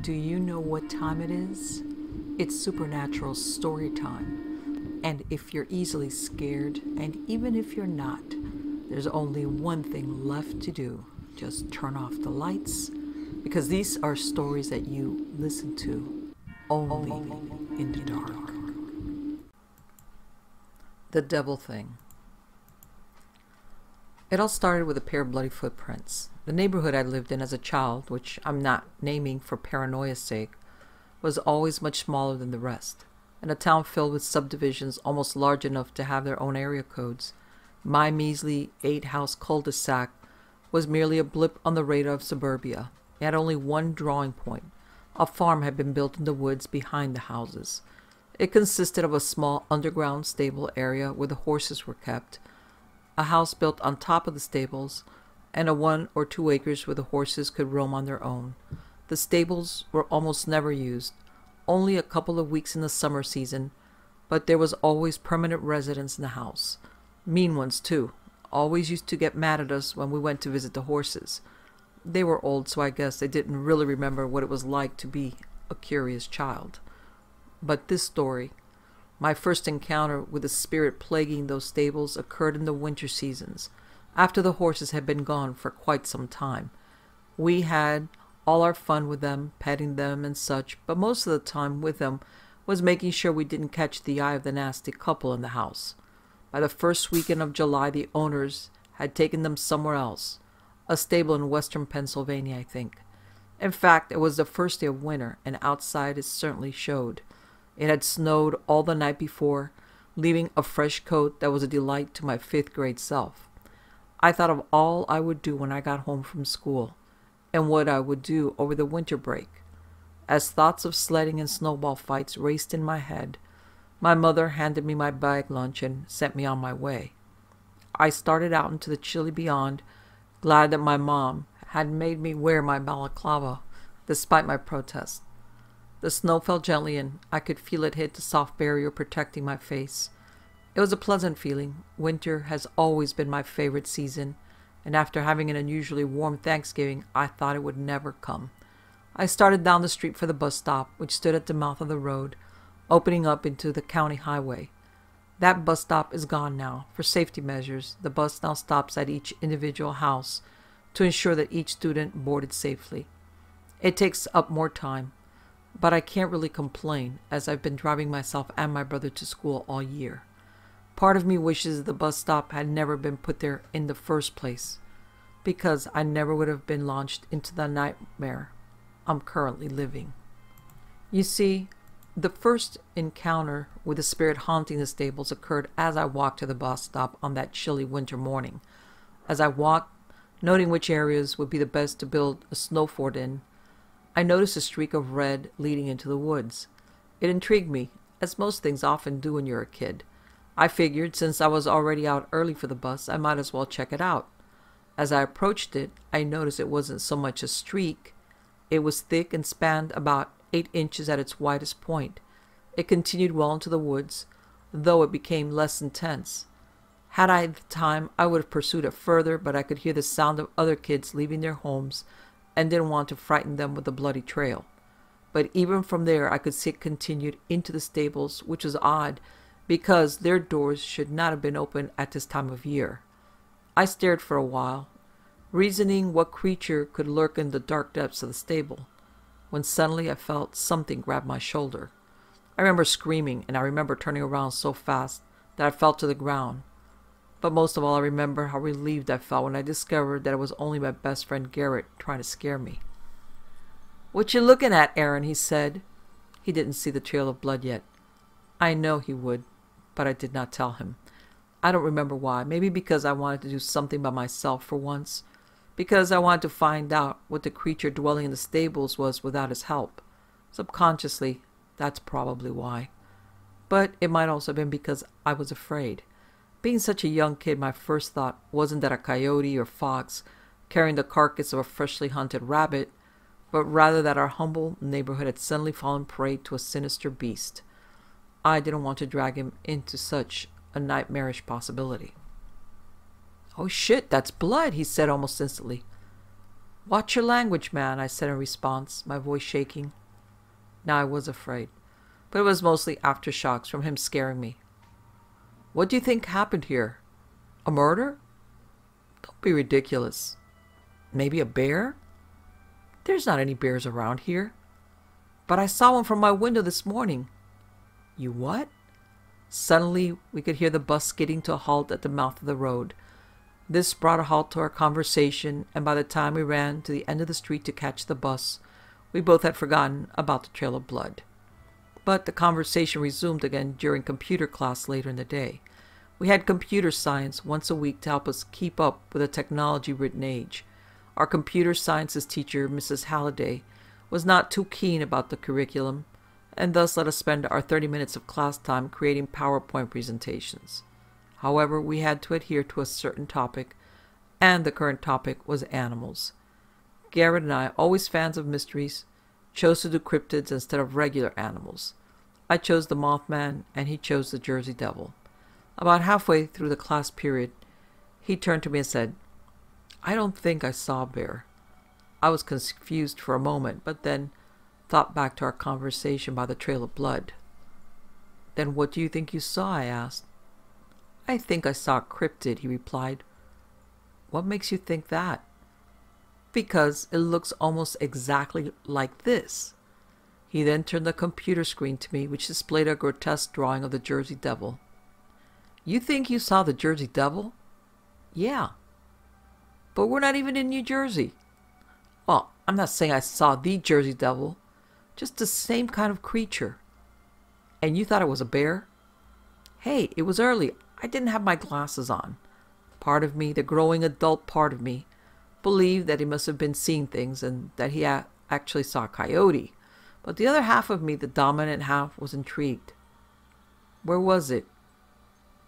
Do you know what time it is? It's supernatural story time. And if you're easily scared, and even if you're not, there's only one thing left to do. Just turn off the lights, because these are stories that you listen to only in the dark. The Devil Thing. It all started with a pair of bloody footprints. The neighborhood I lived in as a child, which I'm not naming for paranoia's sake, was always much smaller than the rest. In a town filled with subdivisions almost large enough to have their own area codes, my measly eight house cul de sac was merely a blip on the radar of suburbia. It had only one drawing point. A farm had been built in the woods behind the houses. It consisted of a small underground stable area where the horses were kept, a house built on top of the stables, and a one or two acres where the horses could roam on their own. The stables were almost never used, only a couple of weeks in the summer season, but there was always permanent residence in the house. Mean ones, too. Always used to get mad at us when we went to visit the horses. They were old, so I guess they didn't really remember what it was like to be a curious child. But this story, my first encounter with the spirit plaguing those stables occurred in the winter seasons, after the horses had been gone for quite some time. We had all our fun with them, petting them and such, but most of the time with them was making sure we didn't catch the eye of the nasty couple in the house. By the first weekend of July, the owners had taken them somewhere else, a stable in western Pennsylvania, I think. In fact, it was the first day of winter, and outside it certainly showed. It had snowed all the night before, leaving a fresh coat that was a delight to my fifth grade self. I thought of all I would do when I got home from school, and what I would do over the winter break. As thoughts of sledding and snowball fights raced in my head, my mother handed me my bag lunch and sent me on my way. I started out into the chilly beyond, glad that my mom had made me wear my balaclava, despite my protest. The snow fell gently, and I could feel it hit the soft barrier protecting my face. It was a pleasant feeling. Winter has always been my favorite season, and after having an unusually warm Thanksgiving, I thought it would never come. I started down the street for the bus stop, which stood at the mouth of the road, opening up into the county highway. That bus stop is gone now. For safety measures, the bus now stops at each individual house to ensure that each student boarded safely. It takes up more time, but I can't really complain as I've been driving myself and my brother to school all year. Part of me wishes the bus stop had never been put there in the first place, because I never would have been launched into the nightmare I'm currently living. You see, the first encounter with the spirit haunting the stables occurred as I walked to the bus stop on that chilly winter morning. As I walked, noting which areas would be the best to build a snow fort in, I noticed a streak of red leading into the woods. It intrigued me, as most things often do when you're a kid. I figured since I was already out early for the bus, I might as well check it out. As I approached it, I noticed it wasn't so much a streak. It was thick and spanned about eight inches at its widest point. It continued well into the woods, though it became less intense. Had I the time, I would have pursued it further, but I could hear the sound of other kids leaving their homes and didn't want to frighten them with the bloody trail. But even from there, I could see it continued into the stables, which was odd, because their doors should not have been open at this time of year. I stared for a while, reasoning what creature could lurk in the dark depths of the stable, when suddenly I felt something grab my shoulder. I remember screaming, and I remember turning around so fast that I fell to the ground. But most of all, I remember how relieved I felt when I discovered that it was only my best friend Garrett trying to scare me. What you looking at, Aaron? he said. He didn't see the trail of blood yet. I know he would, but I did not tell him. I don't remember why. Maybe because I wanted to do something by myself for once. Because I wanted to find out what the creature dwelling in the stables was without his help. Subconsciously, that's probably why. But it might also have been because I was afraid. Being such a young kid, my first thought wasn't that a coyote or fox carrying the carcass of a freshly hunted rabbit, but rather that our humble neighborhood had suddenly fallen prey to a sinister beast. I didn't want to drag him into such a nightmarish possibility. Oh shit, that's blood, he said almost instantly. Watch your language, man, I said in response, my voice shaking. Now I was afraid, but it was mostly aftershocks from him scaring me. What do you think happened here? A murder? Don't be ridiculous. Maybe a bear? There's not any bears around here. But I saw one from my window this morning. You what? Suddenly, we could hear the bus skidding to a halt at the mouth of the road. This brought a halt to our conversation, and by the time we ran to the end of the street to catch the bus, we both had forgotten about the trail of blood. But the conversation resumed again during computer class later in the day. We had computer science once a week to help us keep up with a technology ridden age. Our computer sciences teacher, Mrs. Halliday, was not too keen about the curriculum, and thus let us spend our 30 minutes of class time creating PowerPoint presentations. However, we had to adhere to a certain topic, and the current topic was animals. Garrett and I, always fans of mysteries, chose to do cryptids instead of regular animals. I chose the Mothman, and he chose the Jersey Devil. About halfway through the class period, he turned to me and said, I don't think I saw a bear. I was confused for a moment, but then thought back to our conversation by the trail of blood. Then what do you think you saw? I asked. I think I saw a cryptid, he replied. What makes you think that? Because it looks almost exactly like this. He then turned the computer screen to me, which displayed a grotesque drawing of the Jersey Devil. You think you saw the Jersey Devil? Yeah. But we're not even in New Jersey. Well, I'm not saying I saw the Jersey Devil, just the same kind of creature. And you thought it was a bear? Hey, it was early. I didn't have my glasses on. Part of me, the growing adult part of me, believed that he must have been seeing things and that he actually saw a coyote. But the other half of me, the dominant half, was intrigued. Where was it?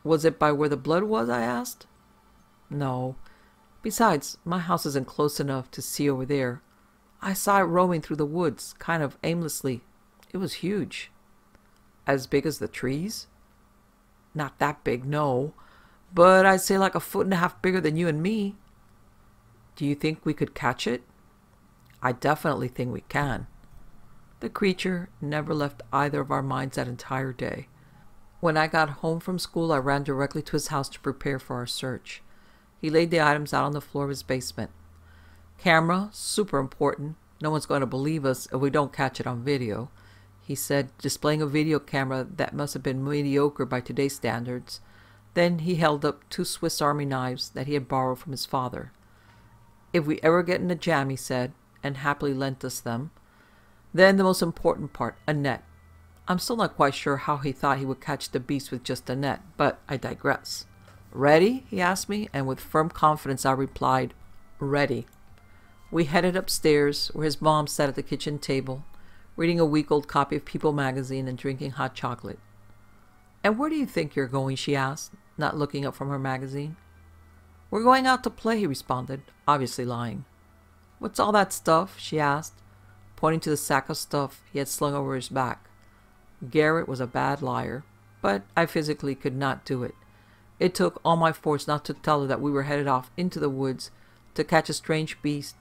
Was it by where the blood was? I asked. No. Besides, my house isn't close enough to see over there. I saw it roaming through the woods, kind of aimlessly. It was huge. As big as the trees? Not that big, no. But I'd say like a foot and a half bigger than you and me. Do you think we could catch it? I definitely think we can. The creature never left either of our minds that entire day. When I got home from school, I ran directly to his house to prepare for our search. He laid the items out on the floor of his basement. Camera, super important. No one's going to believe us if we don't catch it on video he said, displaying a video camera that must have been mediocre by today's standards. Then he held up two Swiss Army knives that he had borrowed from his father. If we ever get in a jam, he said, and happily lent us them. Then the most important part, a net. I'm still not quite sure how he thought he would catch the beast with just a net, but I digress. Ready? he asked me, and with firm confidence I replied, Ready. We headed upstairs, where his mom sat at the kitchen table reading a week old copy of People magazine and drinking hot chocolate. And where do you think you're going? she asked, not looking up from her magazine. We're going out to play, he responded, obviously lying. What's all that stuff? she asked, pointing to the sack of stuff he had slung over his back. Garrett was a bad liar, but I physically could not do it. It took all my force not to tell her that we were headed off into the woods to catch a strange beast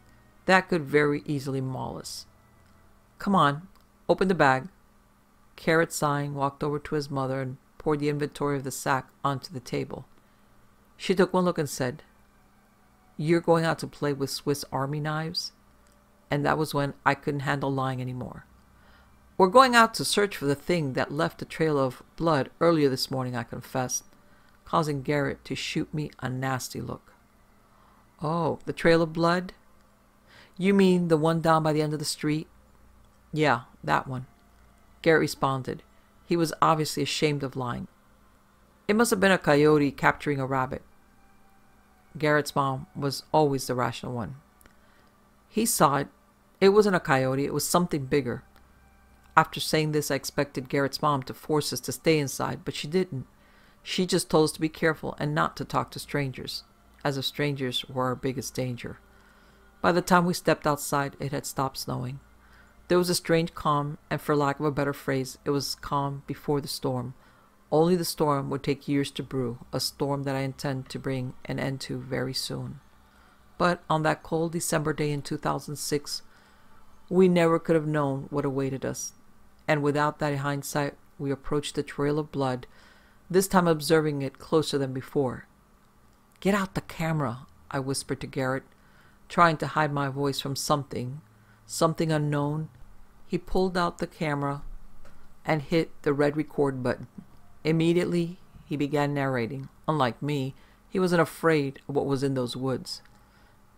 that could very easily maul us. Come on, open the bag. Garrett sighing walked over to his mother and poured the inventory of the sack onto the table. She took one look and said, You're going out to play with Swiss Army knives? And that was when I couldn't handle lying anymore. We're going out to search for the thing that left a trail of blood earlier this morning, I confessed, causing Garrett to shoot me a nasty look. Oh, the trail of blood? You mean the one down by the end of the street? Yeah, that one. Garrett responded. He was obviously ashamed of lying. It must have been a coyote capturing a rabbit. Garrett's mom was always the rational one. He saw it. It wasn't a coyote, it was something bigger. After saying this, I expected Garrett's mom to force us to stay inside, but she didn't. She just told us to be careful and not to talk to strangers, as if strangers were our biggest danger. By the time we stepped outside, it had stopped snowing. There was a strange calm, and for lack of a better phrase, it was calm before the storm. Only the storm would take years to brew, a storm that I intend to bring an end to very soon. But on that cold December day in 2006, we never could have known what awaited us. And without that hindsight, we approached the trail of blood, this time observing it closer than before. Get out the camera, I whispered to Garrett, trying to hide my voice from something, something unknown. He pulled out the camera and hit the red record button. Immediately, he began narrating. Unlike me, he wasn't afraid of what was in those woods.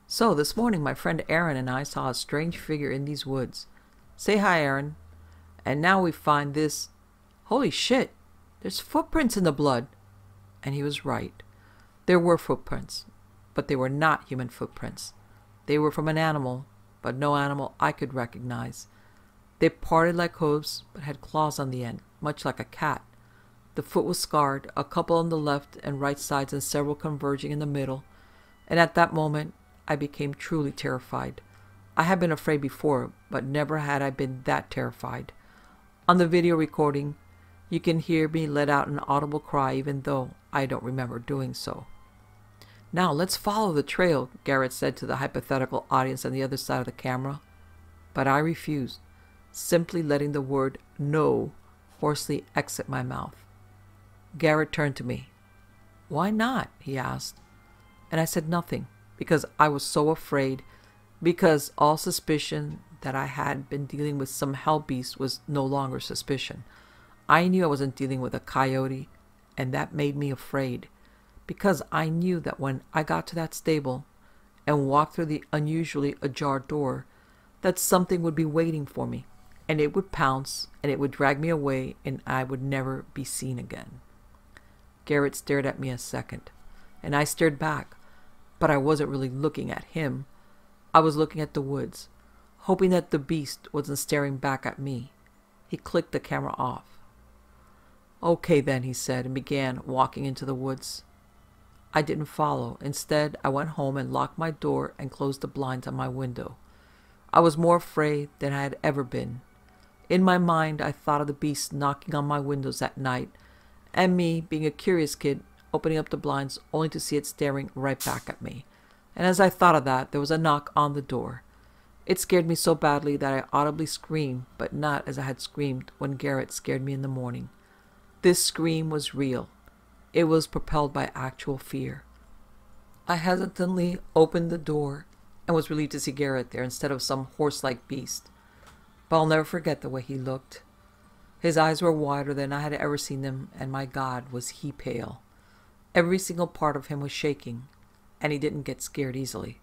So, this morning, my friend Aaron and I saw a strange figure in these woods. Say hi, Aaron. And now we find this. Holy shit! There's footprints in the blood. And he was right. There were footprints, but they were not human footprints. They were from an animal, but no animal I could recognize. They parted like hooves, but had claws on the end, much like a cat. The foot was scarred, a couple on the left and right sides, and several converging in the middle. And at that moment, I became truly terrified. I had been afraid before, but never had I been that terrified. On the video recording, you can hear me let out an audible cry, even though I don't remember doing so. Now let's follow the trail, Garrett said to the hypothetical audience on the other side of the camera. But I refused, simply letting the word no hoarsely exit my mouth. Garrett turned to me. Why not? he asked. And I said nothing, because I was so afraid, because all suspicion that I had been dealing with some hell beast was no longer suspicion. I knew I wasn't dealing with a coyote, and that made me afraid, because I knew that when I got to that stable and walked through the unusually ajar door, that something would be waiting for me, and it would pounce, and it would drag me away, and I would never be seen again. Garrett stared at me a second, and I stared back, but I wasn't really looking at him. I was looking at the woods, hoping that the beast wasn't staring back at me. He clicked the camera off. Okay, then, he said, and began walking into the woods. I didn't follow. Instead, I went home and locked my door and closed the blinds on my window. I was more afraid than I had ever been. In my mind, I thought of the beast knocking on my windows at night and me, being a curious kid, opening up the blinds only to see it staring right back at me. And as I thought of that, there was a knock on the door. It scared me so badly that I audibly screamed, but not as I had screamed when Garrett scared me in the morning. This scream was real. It was propelled by actual fear. I hesitantly opened the door and was relieved to see Garrett there instead of some horse like beast. But I'll never forget the way he looked. His eyes were wider than I had ever seen them, and my God, was he pale. Every single part of him was shaking, and he didn't get scared easily.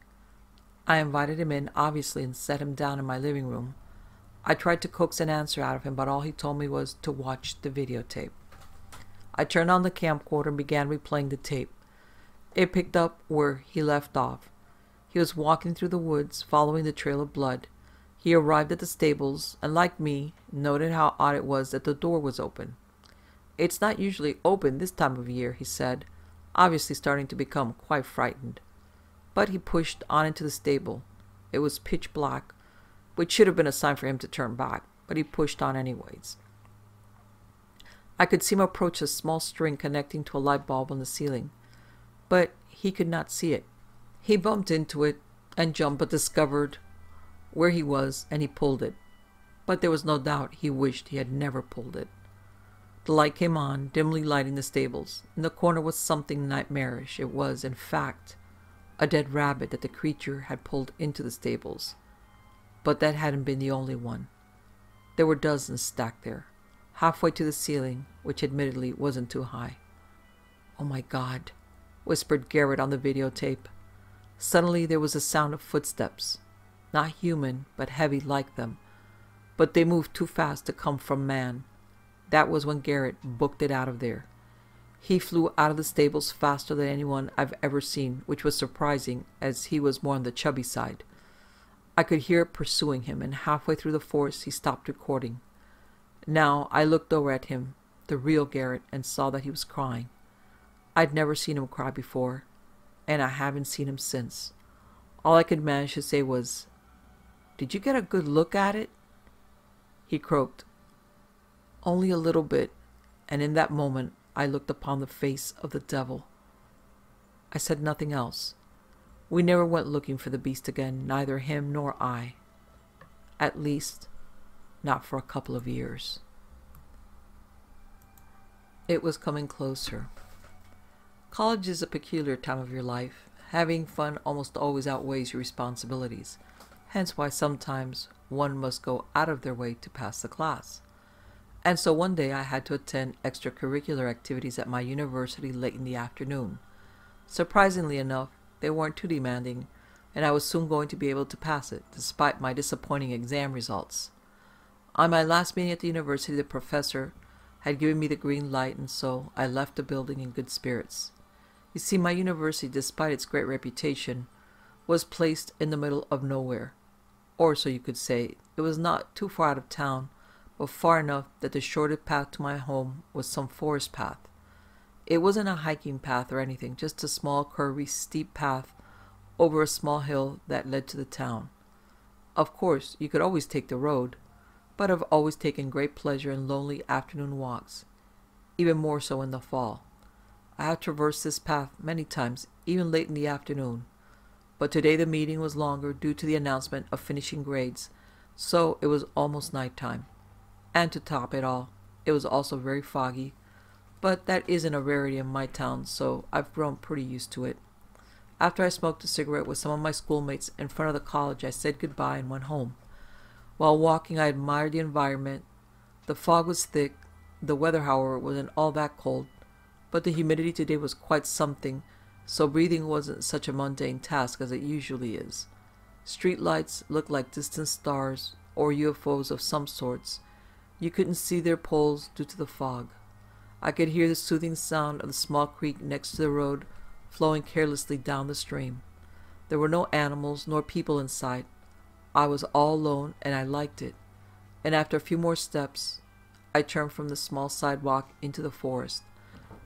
I invited him in, obviously, and set him down in my living room. I tried to coax an answer out of him, but all he told me was to watch the videotape. I turned on the camcorder and began replaying the tape. It picked up where he left off. He was walking through the woods, following the trail of blood. He arrived at the stables and, like me, noted how odd it was that the door was open. It's not usually open this time of year, he said, obviously starting to become quite frightened. But he pushed on into the stable. It was pitch black, which should have been a sign for him to turn back, but he pushed on anyways. I could see him approach a small string connecting to a light bulb on the ceiling, but he could not see it. He bumped into it and jumped, but discovered where he was and he pulled it. But there was no doubt he wished he had never pulled it. The light came on, dimly lighting the stables. In the corner was something nightmarish. It was, in fact, a dead rabbit that the creature had pulled into the stables. But that hadn't been the only one. There were dozens stacked there, halfway to the ceiling, which admittedly wasn't too high. Oh my God, whispered Garrett on the videotape. Suddenly there was a sound of footsteps not human, but heavy like them. But they moved too fast to come from man. That was when Garrett booked it out of there. He flew out of the stables faster than anyone I've ever seen, which was surprising, as he was more on the chubby side. I could hear it pursuing him, and halfway through the forest he stopped recording. Now I looked over at him, the real Garrett, and saw that he was crying. I'd never seen him cry before, and I haven't seen him since. All I could manage to say was, did you get a good look at it? He croaked. Only a little bit, and in that moment I looked upon the face of the devil. I said nothing else. We never went looking for the beast again, neither him nor I. At least, not for a couple of years. It was coming closer. College is a peculiar time of your life. Having fun almost always outweighs your responsibilities, hence why sometimes one must go out of their way to pass the class. And so one day I had to attend extracurricular activities at my university late in the afternoon. Surprisingly enough, they weren't too demanding, and I was soon going to be able to pass it, despite my disappointing exam results. On my last meeting at the university, the professor had given me the green light, and so I left the building in good spirits. You see, my university, despite its great reputation, was placed in the middle of nowhere. Or so you could say, it was not too far out of town, but far enough that the shortest path to my home was some forest path. It wasn't a hiking path or anything, just a small, curvy, steep path over a small hill that led to the town. Of course, you could always take the road, but I've always taken great pleasure in lonely afternoon walks, even more so in the fall. I have traversed this path many times, even late in the afternoon, but today the meeting was longer due to the announcement of finishing grades, so it was almost night time. And to top it all, it was also very foggy, but that isn't a rarity in my town, so I've grown pretty used to it. After I smoked a cigarette with some of my schoolmates in front of the college, I said goodbye and went home. While walking, I admired the environment. The fog was thick. The weather, however, wasn't all that cold, but the humidity today was quite something, so breathing wasn't such a mundane task as it usually is. Street lights looked like distant stars or UFOs of some sorts. You couldn't see their poles due to the fog. I could hear the soothing sound of the small creek next to the road flowing carelessly down the stream. There were no animals nor people in sight. I was all alone and I liked it. And after a few more steps, I turned from the small sidewalk into the forest.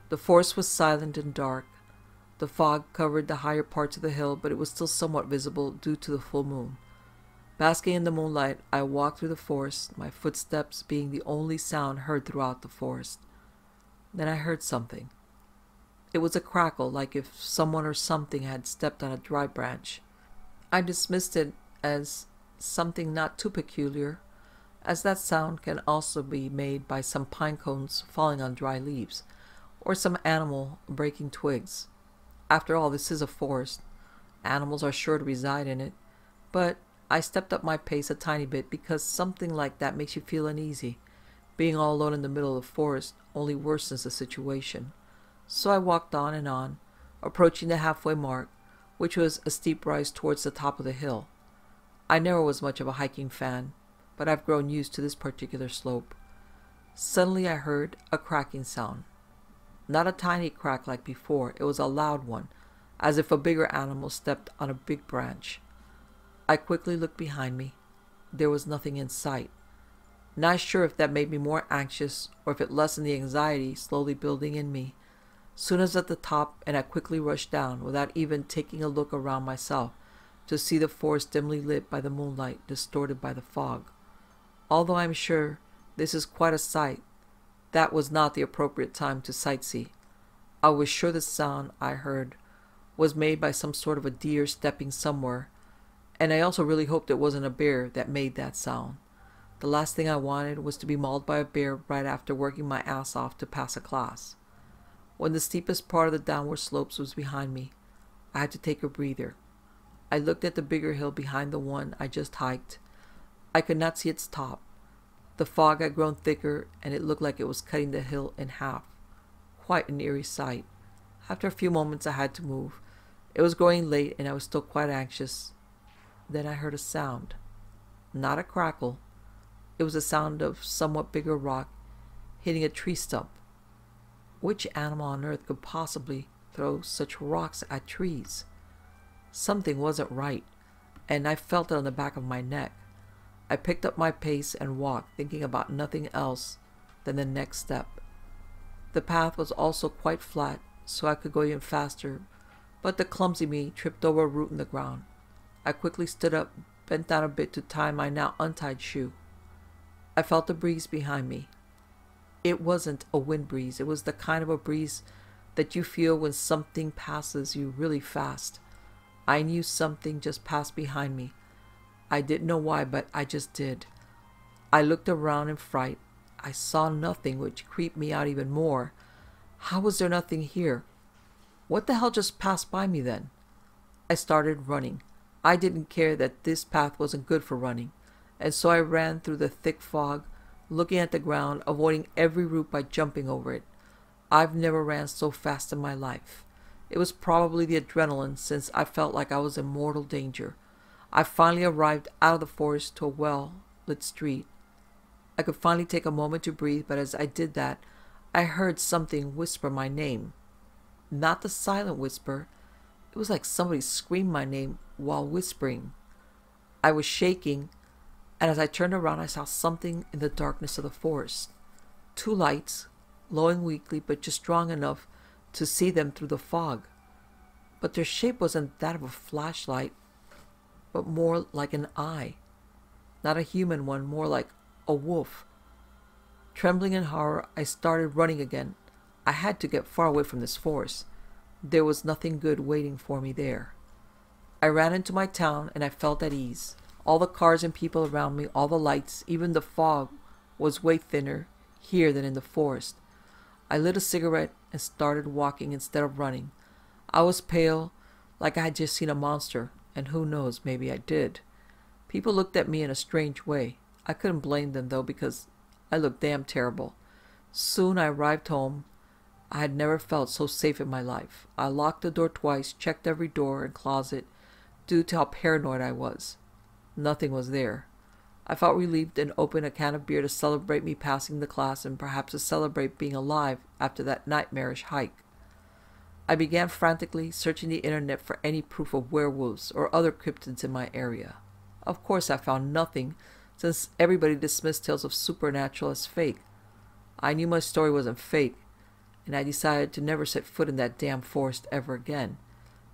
The forest was silent and dark. The fog covered the higher parts of the hill, but it was still somewhat visible due to the full moon. Basking in the moonlight, I walked through the forest, my footsteps being the only sound heard throughout the forest. Then I heard something. It was a crackle, like if someone or something had stepped on a dry branch. I dismissed it as something not too peculiar, as that sound can also be made by some pine cones falling on dry leaves, or some animal breaking twigs. After all, this is a forest. Animals are sure to reside in it. But I stepped up my pace a tiny bit because something like that makes you feel uneasy. Being all alone in the middle of the forest only worsens the situation. So I walked on and on, approaching the halfway mark, which was a steep rise towards the top of the hill. I never was much of a hiking fan, but I've grown used to this particular slope. Suddenly I heard a cracking sound. Not a tiny crack like before, it was a loud one, as if a bigger animal stepped on a big branch. I quickly looked behind me. There was nothing in sight. Not sure if that made me more anxious or if it lessened the anxiety slowly building in me. Soon as at the top, and I quickly rushed down without even taking a look around myself to see the forest dimly lit by the moonlight, distorted by the fog. Although I am sure this is quite a sight, that was not the appropriate time to sightsee. I was sure the sound I heard was made by some sort of a deer stepping somewhere, and I also really hoped it wasn't a bear that made that sound. The last thing I wanted was to be mauled by a bear right after working my ass off to pass a class. When the steepest part of the downward slopes was behind me, I had to take a breather. I looked at the bigger hill behind the one I just hiked. I could not see its top. The fog had grown thicker, and it looked like it was cutting the hill in half. Quite an eerie sight. After a few moments, I had to move. It was growing late, and I was still quite anxious. Then I heard a sound. Not a crackle, it was the sound of somewhat bigger rock hitting a tree stump. Which animal on earth could possibly throw such rocks at trees? Something wasn't right, and I felt it on the back of my neck. I picked up my pace and walked, thinking about nothing else than the next step. The path was also quite flat, so I could go even faster, but the clumsy me tripped over a root in the ground. I quickly stood up, bent down a bit to tie my now untied shoe. I felt a breeze behind me. It wasn't a wind breeze, it was the kind of a breeze that you feel when something passes you really fast. I knew something just passed behind me. I didn't know why, but I just did. I looked around in fright. I saw nothing, which creeped me out even more. How was there nothing here? What the hell just passed by me then? I started running. I didn't care that this path wasn't good for running, and so I ran through the thick fog, looking at the ground, avoiding every root by jumping over it. I've never ran so fast in my life. It was probably the adrenaline, since I felt like I was in mortal danger. I finally arrived out of the forest to a well lit street. I could finally take a moment to breathe, but as I did that, I heard something whisper my name. Not the silent whisper. It was like somebody screamed my name while whispering. I was shaking, and as I turned around, I saw something in the darkness of the forest. Two lights, glowing weakly but just strong enough to see them through the fog. But their shape wasn't that of a flashlight, but more like an eye. Not a human one, more like a wolf. Trembling in horror, I started running again. I had to get far away from this forest. There was nothing good waiting for me there. I ran into my town and I felt at ease. All the cars and people around me, all the lights, even the fog was way thinner here than in the forest. I lit a cigarette and started walking instead of running. I was pale, like I had just seen a monster, and who knows, maybe I did. People looked at me in a strange way. I couldn't blame them though because I looked damn terrible. Soon I arrived home. I had never felt so safe in my life. I locked the door twice, checked every door and closet, due to how paranoid I was. Nothing was there. I felt relieved and opened a can of beer to celebrate me passing the class and perhaps to celebrate being alive after that nightmarish hike. I began frantically searching the internet for any proof of werewolves or other cryptids in my area. Of course, I found nothing, since everybody dismissed tales of supernatural as fake. I knew my story wasn't fake, and I decided to never set foot in that damn forest ever again.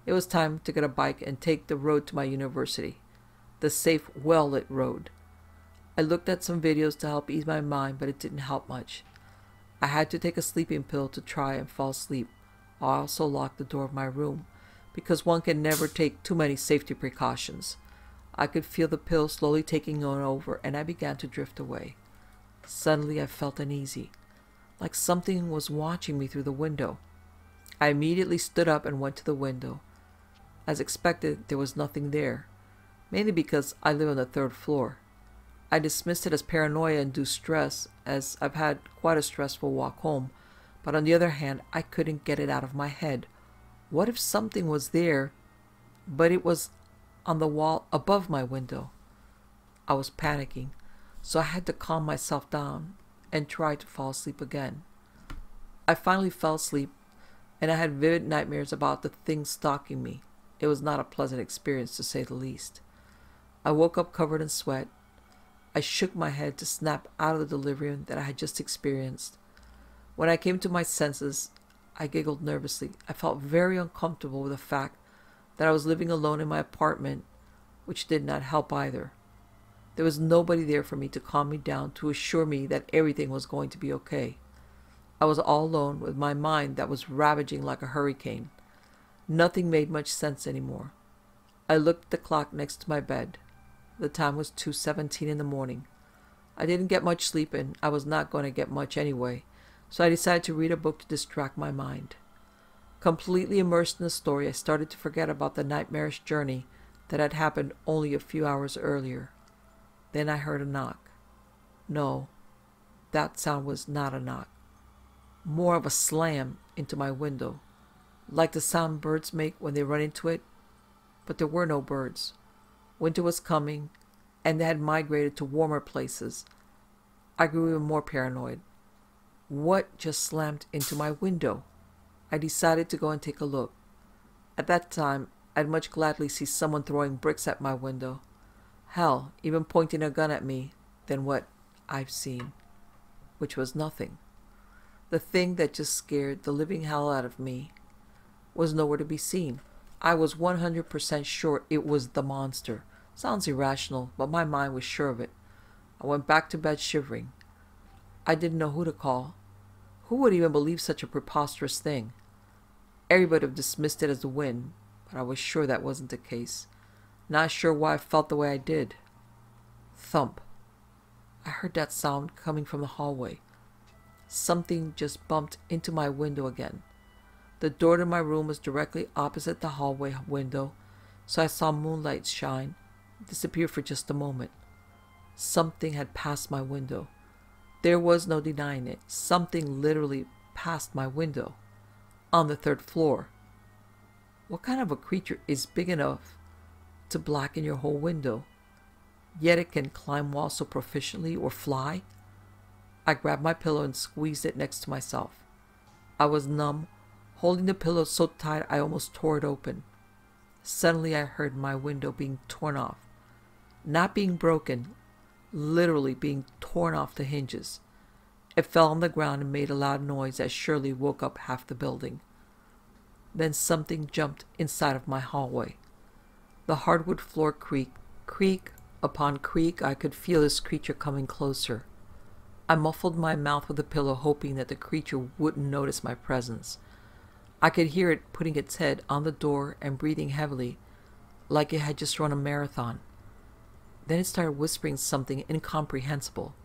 It was time to get a bike and take the road to my university, the safe, well lit road. I looked at some videos to help ease my mind, but it didn't help much. I had to take a sleeping pill to try and fall asleep. I also locked the door of my room, because one can never take too many safety precautions. I could feel the pill slowly taking on over, and I began to drift away. Suddenly I felt uneasy, like something was watching me through the window. I immediately stood up and went to the window. As expected, there was nothing there, mainly because I live on the third floor. I dismissed it as paranoia induced stress, as I've had quite a stressful walk home, but on the other hand, I couldn't get it out of my head. What if something was there, but it was on the wall above my window? I was panicking, so I had to calm myself down and try to fall asleep again. I finally fell asleep, and I had vivid nightmares about the thing stalking me. It was not a pleasant experience, to say the least. I woke up covered in sweat I shook my head to snap out of the delirium that I had just experienced. When I came to my senses, I giggled nervously. I felt very uncomfortable with the fact that I was living alone in my apartment, which did not help either. There was nobody there for me to calm me down, to assure me that everything was going to be okay. I was all alone with my mind that was ravaging like a hurricane. Nothing made much sense anymore. I looked at the clock next to my bed. The time was 2:17 in the morning. I didn't get much sleep and I was not going to get much anyway, so I decided to read a book to distract my mind. Completely immersed in the story, I started to forget about the nightmarish journey that had happened only a few hours earlier. Then I heard a knock. No, that sound was not a knock. More of a slam into my window, like the sound birds make when they run into it. But there were no birds. Winter was coming, and they had migrated to warmer places. I grew even more paranoid. What just slammed into my window? I decided to go and take a look. At that time, I'd much gladly see someone throwing bricks at my window. Hell, even pointing a gun at me, than what I've seen, which was nothing. The thing that just scared the living hell out of me was nowhere to be seen. I was 100% sure it was the monster. Sounds irrational, but my mind was sure of it. I went back to bed shivering. I didn't know who to call. Who would even believe such a preposterous thing? Everybody would have dismissed it as the wind, but I was sure that wasn't the case. Not sure why I felt the way I did. Thump. I heard that sound coming from the hallway. Something just bumped into my window again. The door to my room was directly opposite the hallway window, so I saw moonlight shine, disappear for just a moment. Something had passed my window. There was no denying it. Something literally passed my window. On the third floor. What kind of a creature is big enough to blacken your whole window? Yet it can climb walls so proficiently or fly? I grabbed my pillow and squeezed it next to myself. I was numb, holding the pillow so tight I almost tore it open. Suddenly I heard my window being torn off. Not being broken, literally being torn off the hinges. It fell on the ground and made a loud noise that surely woke up half the building. Then something jumped inside of my hallway. The hardwood floor creaked. Creak upon creak, I could feel this creature coming closer. I muffled my mouth with a pillow, hoping that the creature wouldn't notice my presence. I could hear it putting its head on the door and breathing heavily, like it had just run a marathon. Then it started whispering something incomprehensible.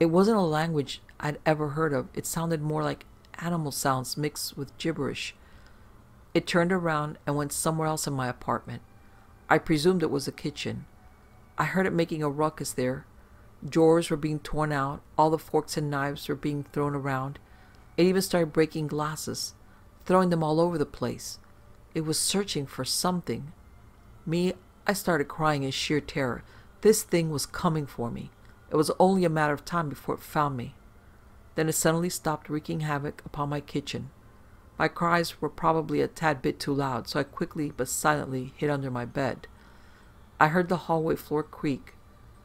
It wasn't a language I'd ever heard of. It sounded more like animal sounds mixed with gibberish. It turned around and went somewhere else in my apartment. I presumed it was the kitchen. I heard it making a ruckus there. Drawers were being torn out, all the forks and knives were being thrown around. It even started breaking glasses, throwing them all over the place. It was searching for something. Me, I started crying in sheer terror. This thing was coming for me. It was only a matter of time before it found me. Then it suddenly stopped wreaking havoc upon my kitchen. My cries were probably a tad bit too loud, so I quickly but silently hid under my bed. I heard the hallway floor creak,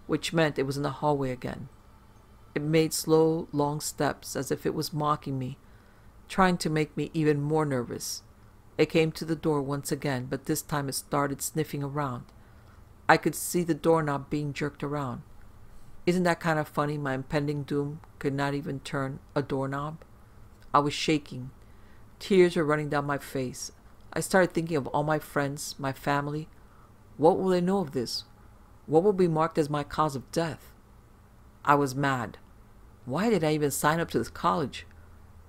which meant it was in the hallway again. It made slow, long steps as if it was mocking me, trying to make me even more nervous. It came to the door once again, but this time it started sniffing around. I could see the doorknob being jerked around. Isn't that kind of funny? My impending doom could not even turn a doorknob. I was shaking. Tears were running down my face. I started thinking of all my friends, my family, what will they know of this? What will be marked as my cause of death? I was mad. Why did I even sign up to this college?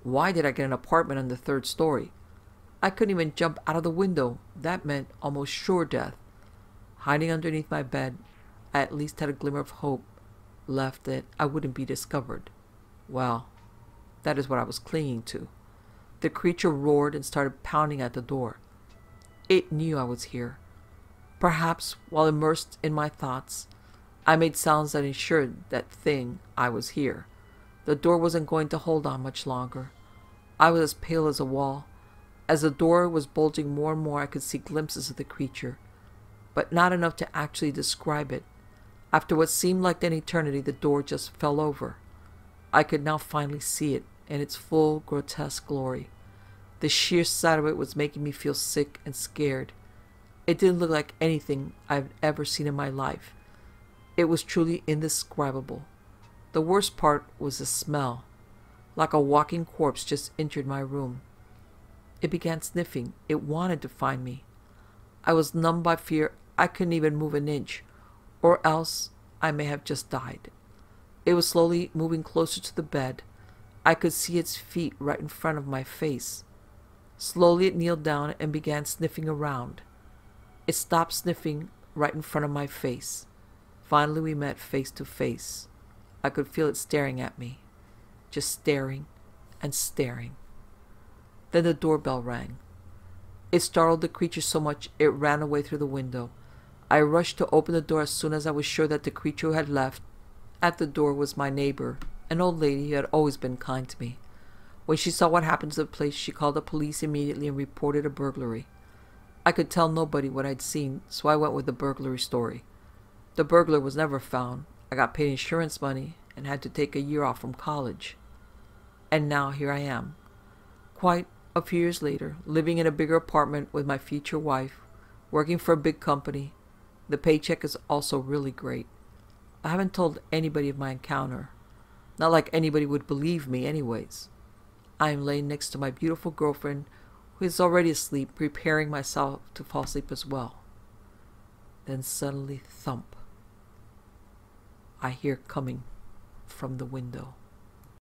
Why did I get an apartment on the third story? I couldn't even jump out of the window. That meant almost sure death. Hiding underneath my bed, I at least had a glimmer of hope left that I wouldn't be discovered. Well, that is what I was clinging to. The creature roared and started pounding at the door. It knew I was here. Perhaps, while immersed in my thoughts, I made sounds that ensured that thing I was here. The door wasn't going to hold on much longer. I was as pale as a wall. As the door was bulging more and more, I could see glimpses of the creature, but not enough to actually describe it. After what seemed like an eternity, the door just fell over. I could now finally see it in its full grotesque glory. The sheer sight of it was making me feel sick and scared. It didn't look like anything I've ever seen in my life. It was truly indescribable. The worst part was the smell. Like a walking corpse just entered my room. It began sniffing. It wanted to find me. I was numb by fear. I couldn't even move an inch, or else I may have just died. It was slowly moving closer to the bed. I could see its feet right in front of my face. Slowly it kneeled down and began sniffing around. It stopped sniffing right in front of my face. Finally, we met face to face. I could feel it staring at me, just staring and staring. Then the doorbell rang. It startled the creature so much it ran away through the window. I rushed to open the door as soon as I was sure that the creature had left. At the door was my neighbor, an old lady who had always been kind to me. When she saw what happened to the place, she called the police immediately and reported a burglary. I could tell nobody what I'd seen, so I went with the burglary story. The burglar was never found. I got paid insurance money and had to take a year off from college. And now here I am. Quite a few years later, living in a bigger apartment with my future wife, working for a big company. The paycheck is also really great. I haven't told anybody of my encounter. Not like anybody would believe me, anyways. I am laying next to my beautiful girlfriend who is already asleep, preparing myself to fall asleep as well. Then suddenly thump. I hear coming from the window.